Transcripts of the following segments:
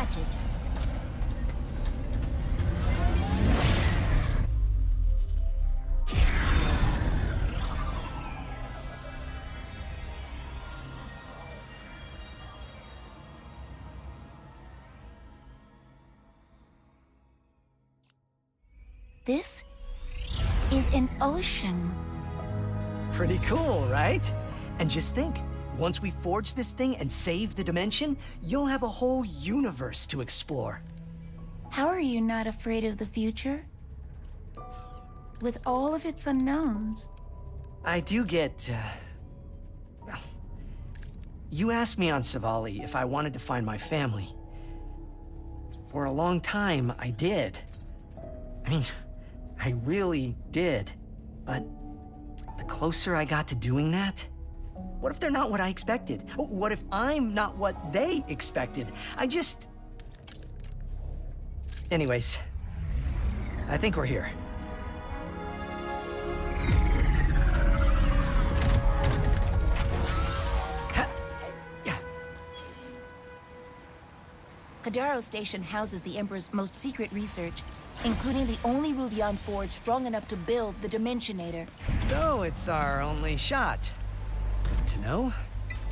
Ratchet. This is an ocean. Pretty cool, right? And just think, once we forge this thing and save the dimension, you'll have a whole universe to explore. How are you not afraid of the future? With all of its unknowns. I do get, uh... well, You asked me on Savali if I wanted to find my family. For a long time, I did. I mean, I really did. But the closer I got to doing that, what if they're not what I expected? What if I'm not what they expected? I just... Anyways, I think we're here. Kadaro Station houses the Emperor's most secret research, including the only Rubion forge strong enough to build the Dimensionator. So it's our only shot. Good to know.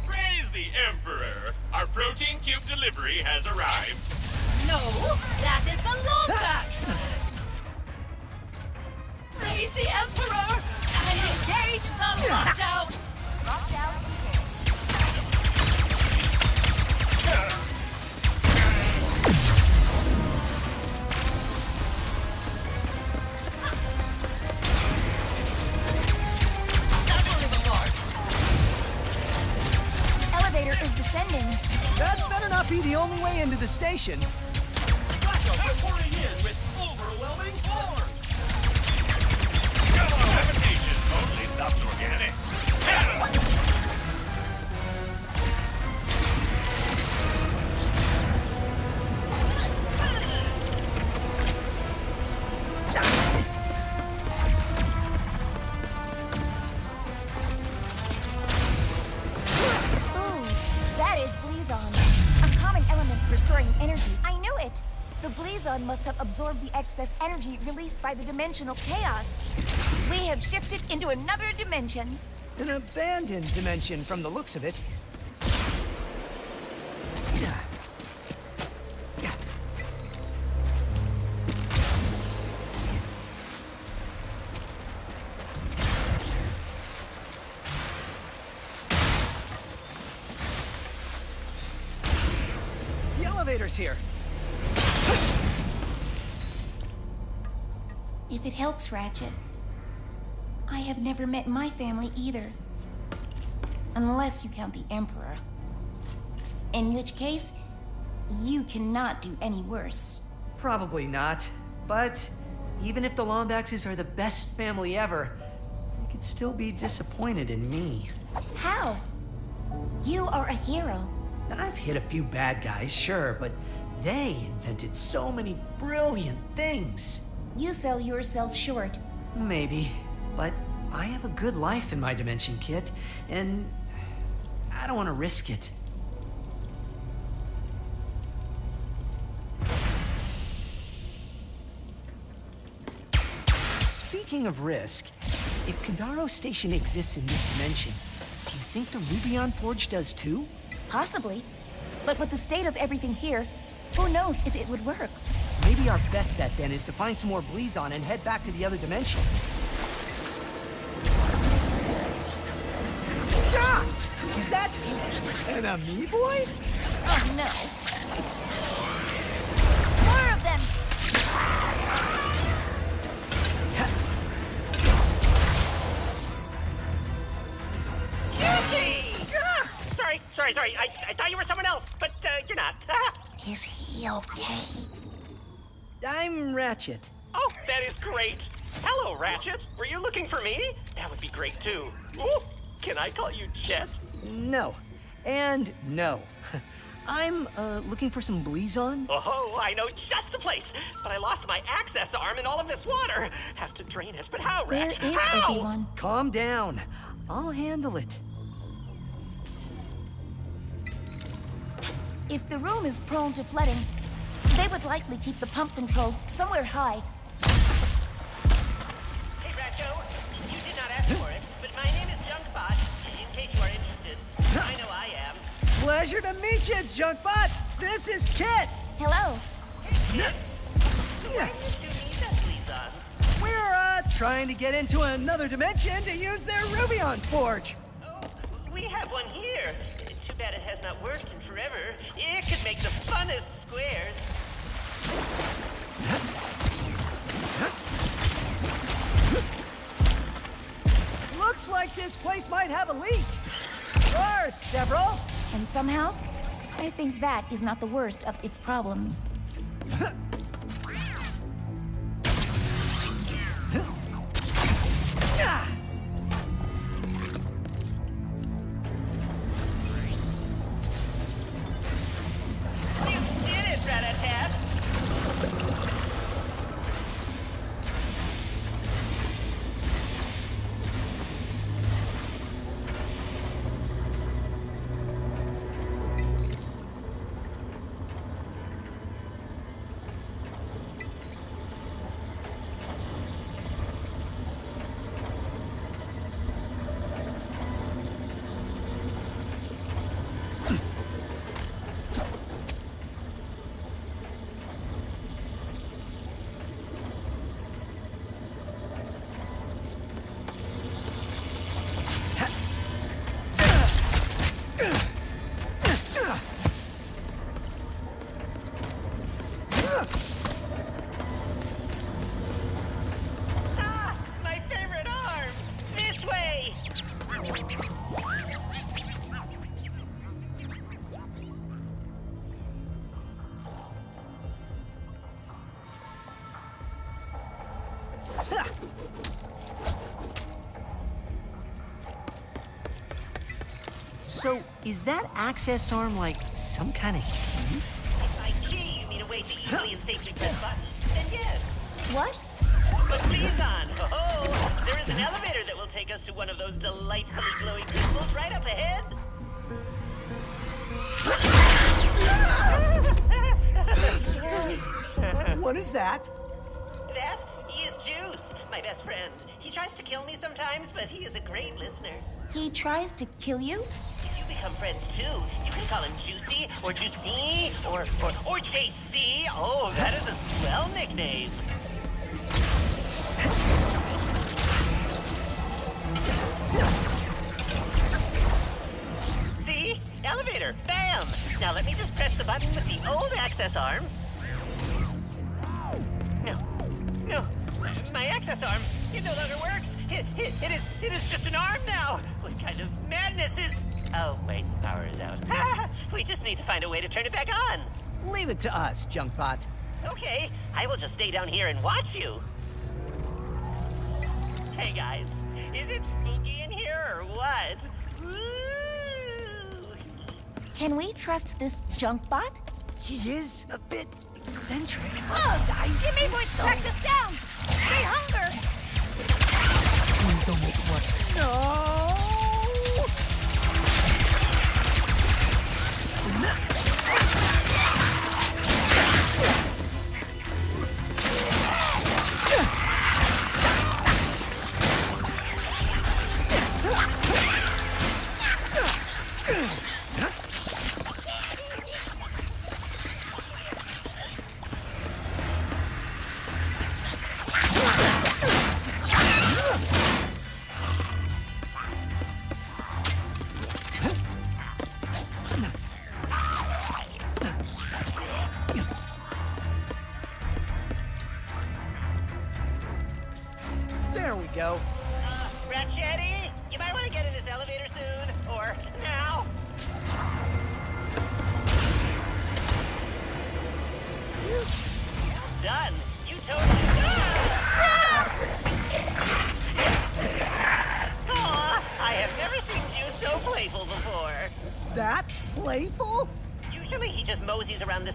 Praise the Emperor! Our protein cube delivery has arrived. No, that is the Lombax! Praise the Emperor and engage the lockdown! Be the only way into the station. Come on! Levitation stops organic. Have absorbed the excess energy released by the dimensional chaos. We have shifted into another dimension. An abandoned dimension from the looks of it. The elevator's here. If it helps, Ratchet. I have never met my family either. Unless you count the Emperor. In which case, you cannot do any worse. Probably not. But even if the Lombaxes are the best family ever, they could still be disappointed in me. How? You are a hero. I've hit a few bad guys, sure, but they invented so many brilliant things. You sell yourself short. Maybe, but I have a good life in my dimension, Kit, and I don't want to risk it. Speaking of risk, if Kadaro Station exists in this dimension, do you think the Rubion Forge does too? Possibly. But with the state of everything here, who knows if it would work? Maybe our best bet then is to find some more Blizon and head back to the other dimension. Ah! Is that an amoeboid? Oh no. More of them! Sorry, sorry, sorry. I, I thought you were someone else, but uh, you're not. Is he okay? I'm Ratchet. oh, that is great. Hello, Ratchet. Were you looking for me? That would be great too. Ooh, can I call you Chet? No. And no. I'm uh, looking for some Blizon. Oh, I know just the place. But I lost my access arm in all of this water. Have to drain it, but how, Where Rat? is how? everyone? Calm down. I'll handle it. If the room is prone to flooding, They would likely keep the pump controls somewhere high. Hey, Ratcho. You did not ask for it, but my name is Junkbot, in case you are interested. I know I am. Pleasure to meet you, Junkbot. This is Kit. Hello. Kids, why do you two need that sleeves on? We're uh trying to get into another dimension to use their Rubion forge. Oh, we have one here. Too bad it has not worked in forever. It could make the funnest squares. Looks like this place might have a leak. Or several. And somehow, I think that is not the worst of its problems. is that access arm like some kind of key? If by key you mean a way to easily and safely press buttons, then yes. What? But please on! Oh, there is an elevator that will take us to one of those delightfully glowing crystals right up ahead. What is that? That is Juice, my best friend. He tries to kill me sometimes, but he is a great listener. He tries to kill you? Become friends too, you can call him Juicy or Juicy or or or JC. Oh, that is a swell nickname. See? Elevator. Bam! Now let me just press the button with the old access arm. No. No. My access arm, it no longer works. It, it, it is it is just an arm now. What kind of madness is... Oh, wait, power is out. we just need to find a way to turn it back on. Leave it to us, Junkbot. Okay, I will just stay down here and watch you. Hey guys, is it spooky in here or what? Ooh. Can we trust this Junkbot? He is a bit eccentric. Oh, I give me think voice so. track this down! Stay hunger! Please don't make it worse. No!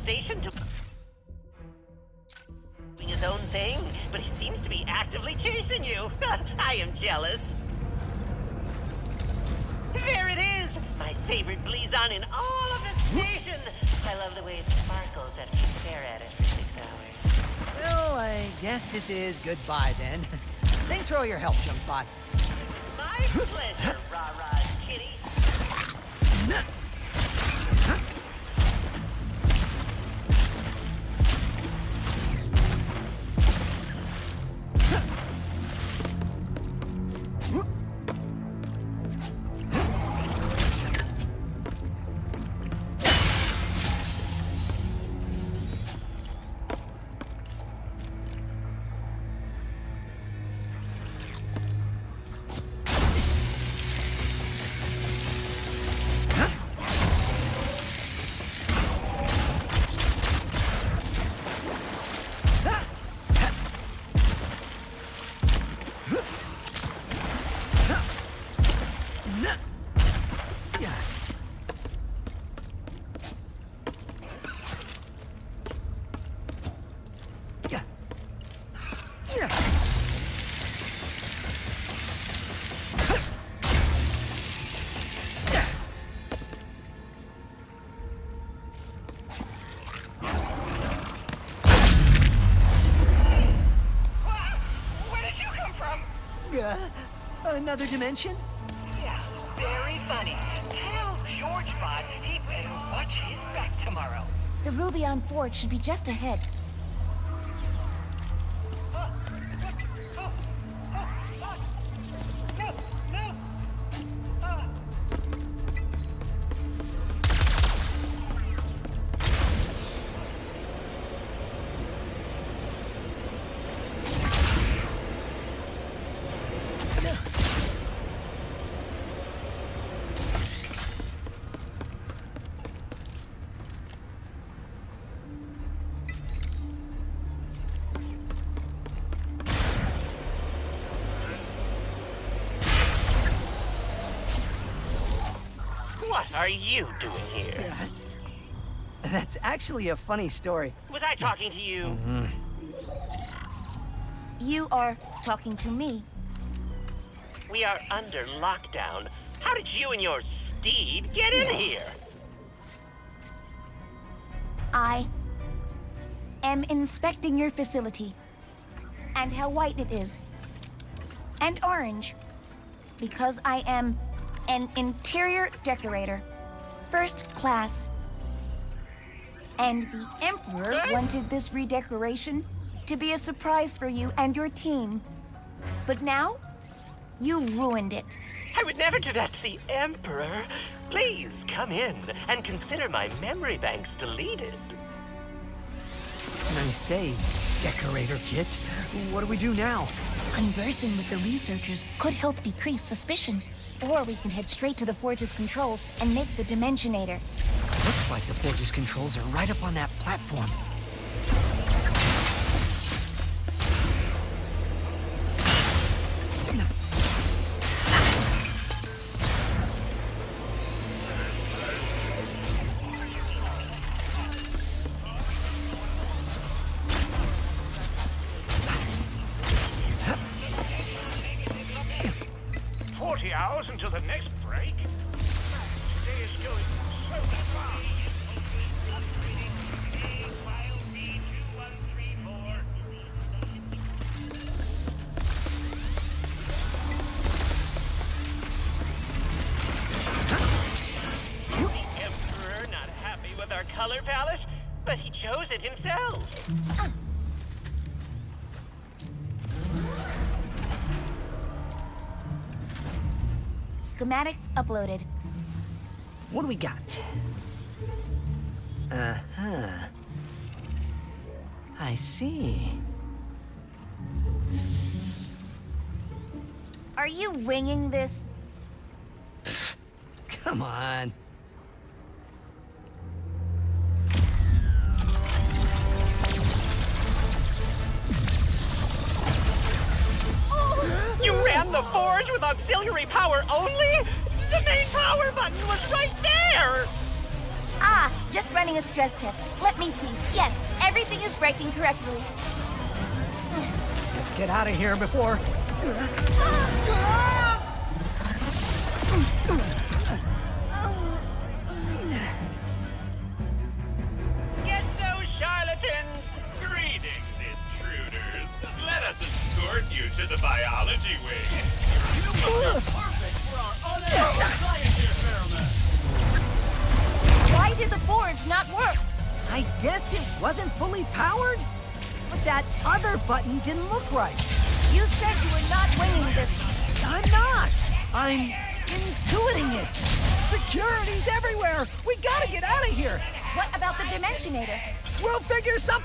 Station to doing his own thing, but he seems to be actively chasing you. I am jealous. There it is! My favorite Blizon in all of the station. I love the way it sparkles after you stare at it for six hours. Well, I guess this is goodbye then. Thanks for all your help, Junkbot. Another dimension? Yeah, very funny. Tell George GeorgeBot he better watch his back tomorrow. The Rubion Forge should be just ahead. What are you doing here? That's actually a funny story. Was I talking to you? Mm-hmm. You are talking to me. We are under lockdown. How did you and your steed get in here? I am inspecting your facility and how white it is. And orange. Because I am an interior decorator, first class. And the Emperor wanted this redecoration to be a surprise for you and your team. But now, you ruined it. I would never do that to the Emperor. Please come in and consider my memory banks deleted. Nice save, Decorator Kit. What do we do now? Conversing with the researchers could help decrease suspicion. Or we can head straight to the Forge's controls and make the Dimensionator. Looks like the Forge's controls are right up on that platform. It himself. Schematics uploaded. What do we got? Uh-huh. I see. Are you winging this? Running a stress test. Let me see. Yes, everything is breaking correctly. Let's get out of here before... Ah,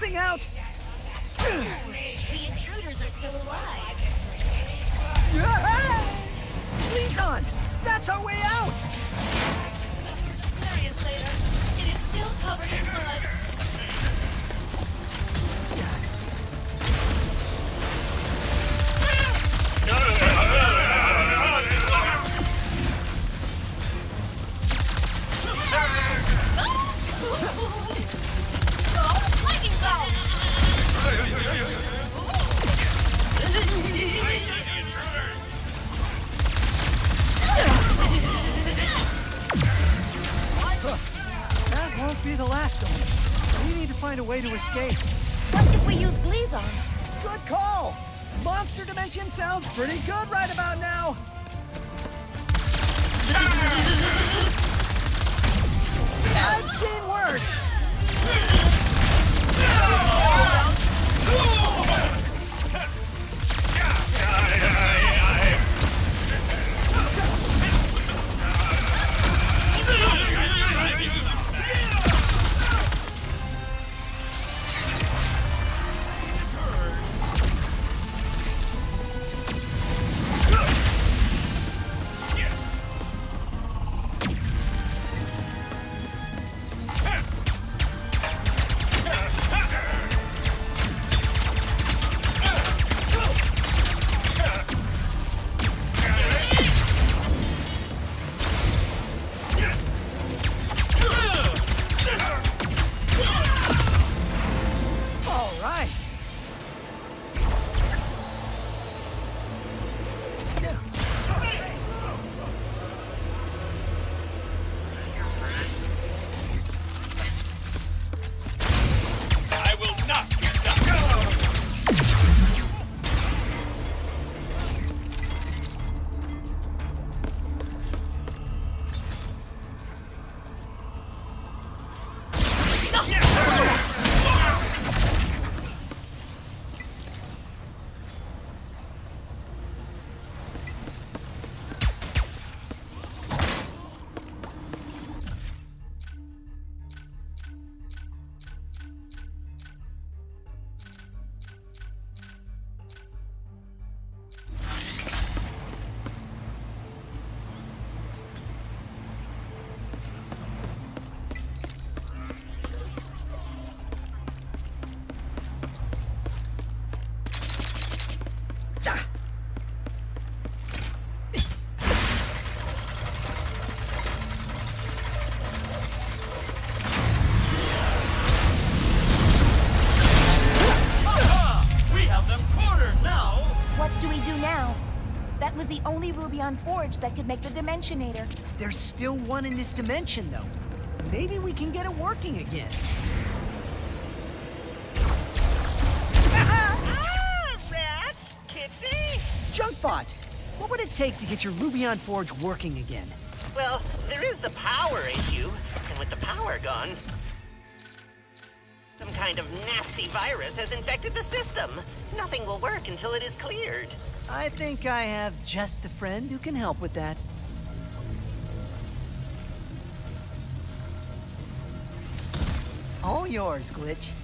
figure out! The intruders are still alive. Lizon! That's the only forge that could make the Dimensionator. There's still one in this dimension, though. Maybe we can get it working again. Ah, rat! Kitsy! Junkbot, what would it take to get your Rubion Forge working again? Well, there is the power issue, and with the power gone, some kind of nasty virus has infected the system. Nothing will work until it is cleared. I think I have just the friend who can help with that. It's all yours, Glitch.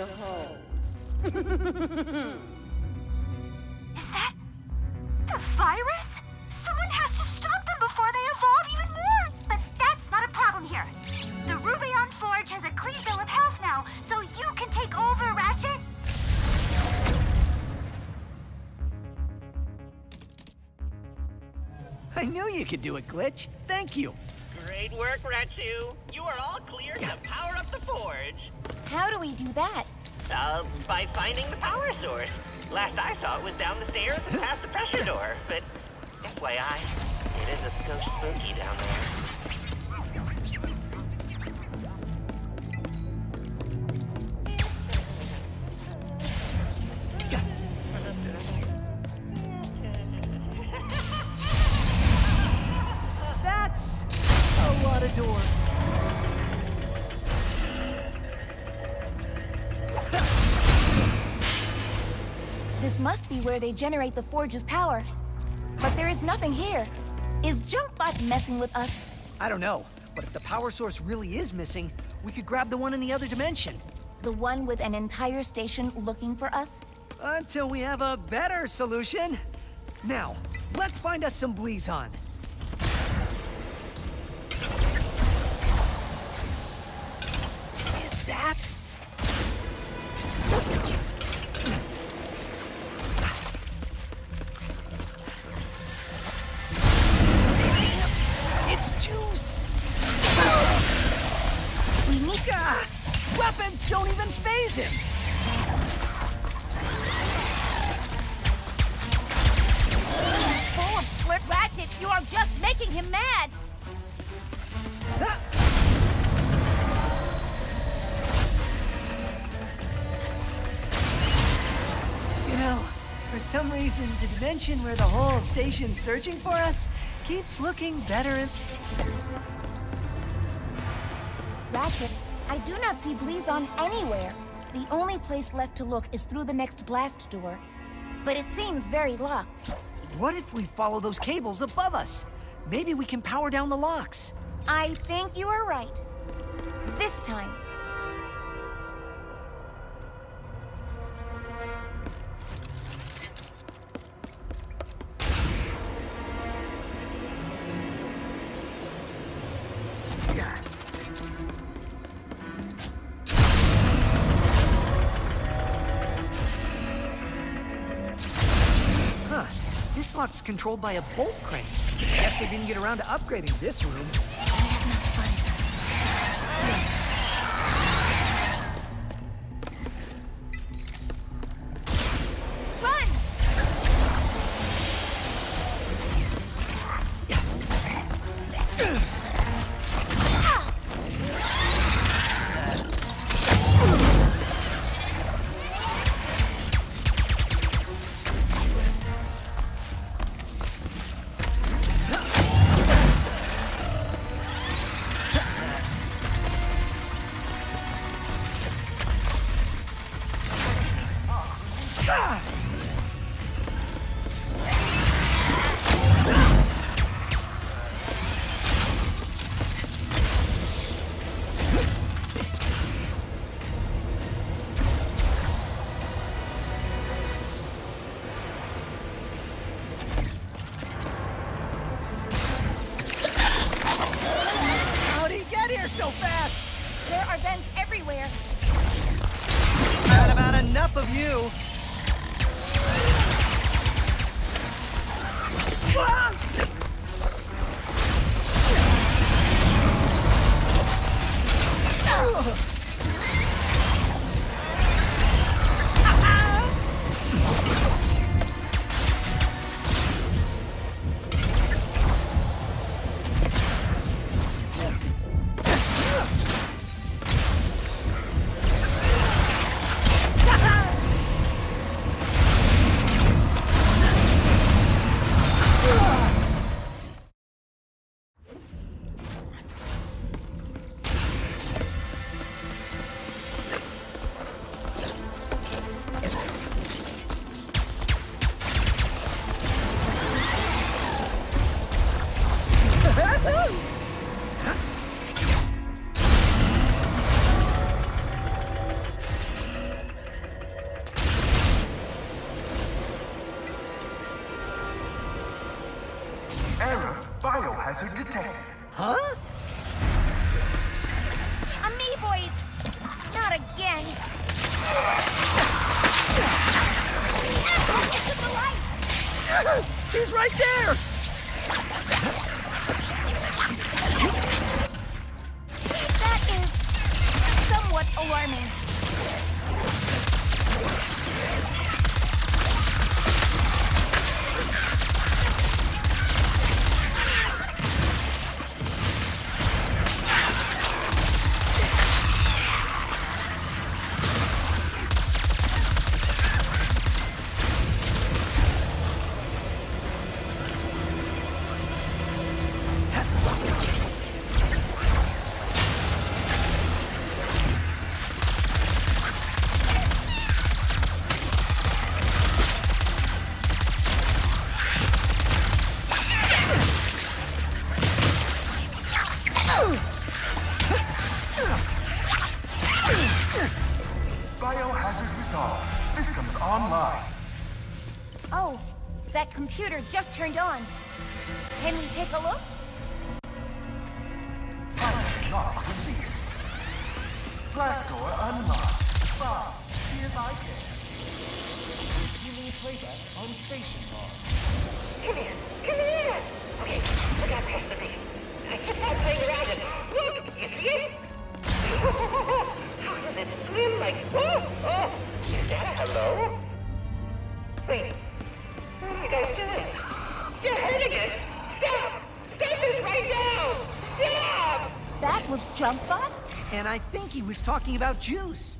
To hold. Is that the virus? Someone has to stop them before they evolve even more. But that's not a problem here. The Rubion Forge has a clean bill of health now, so you can take over, Ratchet. I knew you could do it, Glitch. Thank you. Great work, Ratchu. You are all clear to power up the forge. How do we do that? Uh, by finding the power source. Last I saw it was down the stairs and past the pressure door. But FYI, it is a skosh spooky down there. They generate the Forge's power. But there is nothing here. Is Junkbot messing with us? I don't know, but if the power source really is missing, we could grab the one in the other dimension. The one with an entire station looking for us? Until we have a better solution. Now, let's find us some Blizon. Don't even faze him! He's full of ratchets. You are just making him mad. You know, for some reason, the dimension where the whole station's searching for us keeps looking better and... Ratchet, I do not see Blizon anywhere. The only place left to look is through the next blast door. But it seems very locked. What if we follow those cables above us? Maybe we can power down the locks. I think you are right. This time. Controlled by a bolt crane. Guess they didn't get around to upgrading this room. Biohazard detected. Huh? Amoeboids! Not again! He's right there! Biohazard resolved. Systems online. Oh, that computer just turned on. Can we take a look? Lock released. Blast door unlocked. Bob, see if I can. Receiving playback on station log. Come here, come here! Okay, look out past the thing. I just started playing around and look, you see it? How does it swim like? Oh, oh! Is that a hello? Wait, what are you guys doing? You're hurting it! Stop! Stop this right now! Stop! That was Junkbot? And I think he was talking about juice.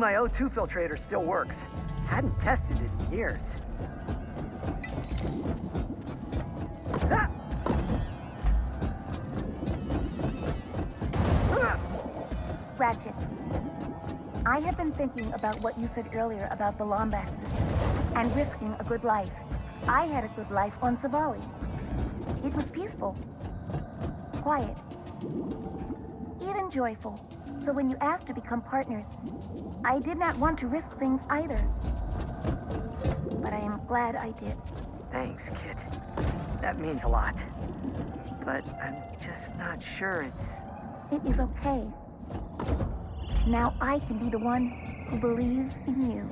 My O2 filtrator still works. Hadn't tested it in years. Ratchet, I have been thinking about what you said earlier about the Lombax and risking a good life. I had a good life on Savali. It was peaceful, quiet, even joyful. So when you asked to become partners, I did not want to risk things either. But I am glad I did. Thanks, Kit. That means a lot. But I'm just not sure it's... It is okay. Now I can be the one who believes in you.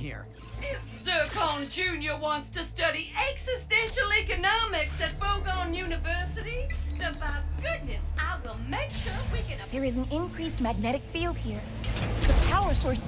here? If Zircon Jr. wants to study existential economics at Bogon University, then by goodness, I will make sure we get a... There is an increased magnetic field here. The power source...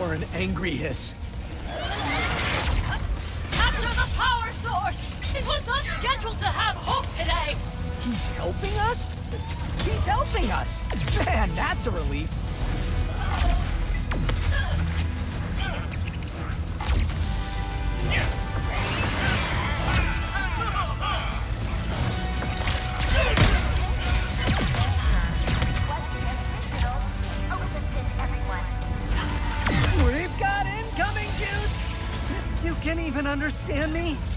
or an angry hiss. Understand me?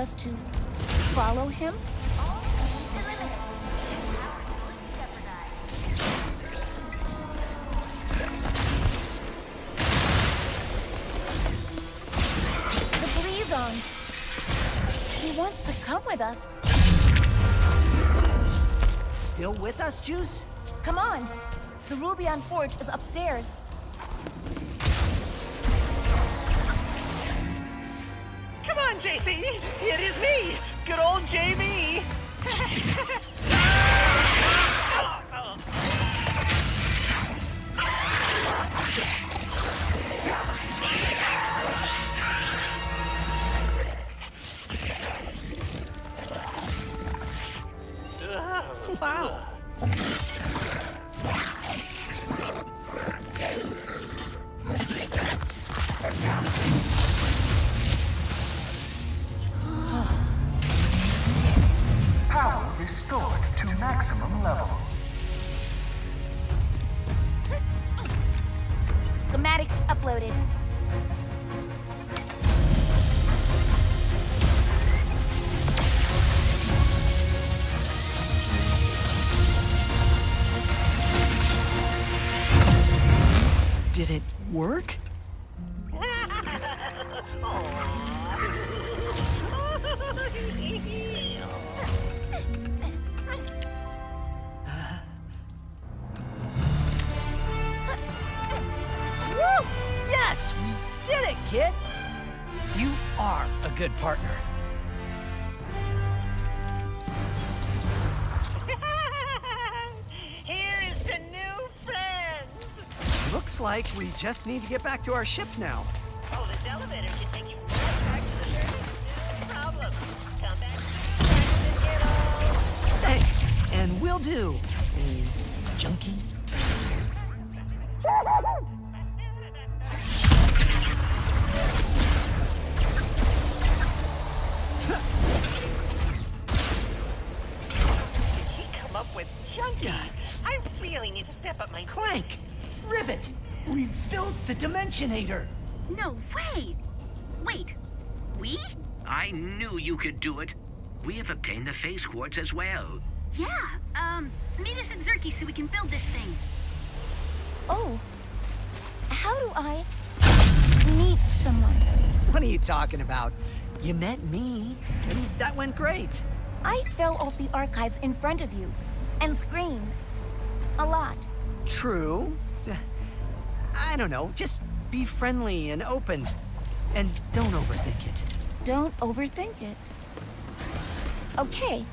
Us to follow him? The Blizon. He wants to come with us. Still with us, Juice? Come on. The Rubion Forge is upstairs. JC! It is me! Good old Jamie! Wow. Looks like we just need to get back to our ship now. Oh, this elevator can take you right back to the surface. No problem. Come back to the. Thanks, and we'll do. Hey, junkie. Dimensionator! No way! Wait, we? I knew you could do it. We have obtained the phase quartz as well. Yeah, um, meet us at Zurkie so we can build this thing. Oh. How do I meet someone? What are you talking about? You met me, and that went great. I fell off the archives in front of you and screamed. A lot. True. I don't know, just be friendly and open. And don't overthink it. Don't overthink it. Okay,